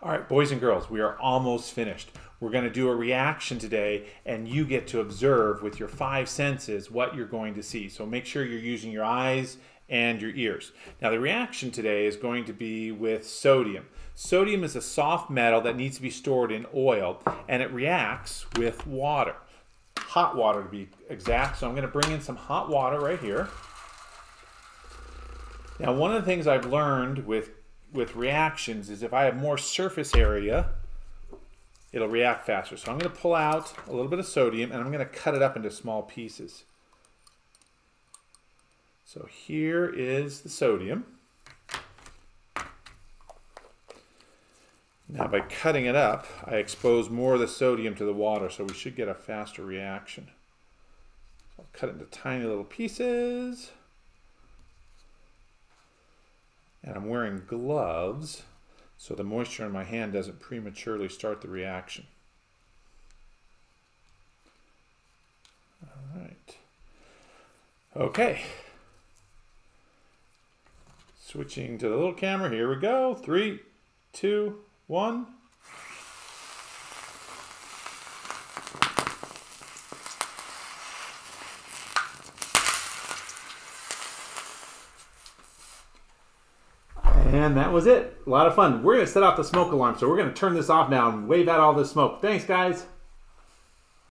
All right, boys and girls, we are almost finished. We're going to do a reaction today, and you get to observe with your five senses what you're going to see. So make sure you're using your eyes and your ears. Now, the reaction today is going to be with sodium. Sodium is a soft metal that needs to be stored in oil, and it reacts with water. Hot water to be exact. So I'm going to bring in some hot water right here. Now, one of the things I've learned with with reactions is if I have more surface area, it'll react faster. So I'm going to pull out a little bit of sodium and I'm going to cut it up into small pieces. So here is the sodium. Now by cutting it up, I expose more of the sodium to the water, so we should get a faster reaction. So I'll cut it into tiny little pieces. And I'm wearing gloves so the moisture in my hand doesn't prematurely start the reaction. All right. Okay. Switching to the little camera. Here we go. Three, two, one. And that was it. A lot of fun. We're going to set off the smoke alarm, so we're going to turn this off now and wave out all this smoke. Thanks, guys.